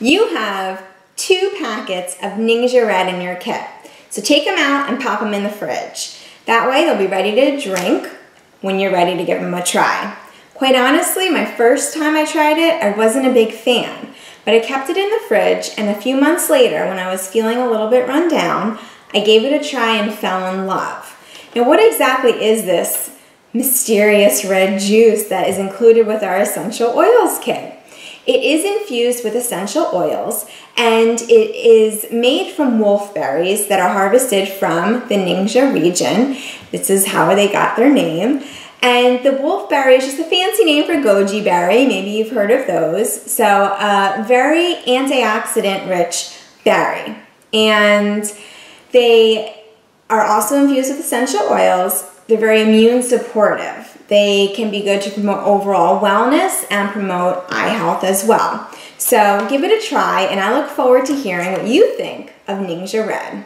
You have two packets of Ningxia Red in your kit. So take them out and pop them in the fridge. That way they'll be ready to drink when you're ready to give them a try. Quite honestly, my first time I tried it, I wasn't a big fan, but I kept it in the fridge and a few months later when I was feeling a little bit run down, I gave it a try and fell in love. Now what exactly is this mysterious red juice that is included with our essential oils kit? It is infused with essential oils and it is made from wolfberries that are harvested from the Ningxia region. This is how they got their name. And the wolfberry is just a fancy name for goji berry. Maybe you've heard of those. So, uh, very antioxidant rich berry. And they are also infused with essential oils. They're very immune supportive. They can be good to promote overall wellness and promote eye health as well. So give it a try and I look forward to hearing what you think of Ningxia Red.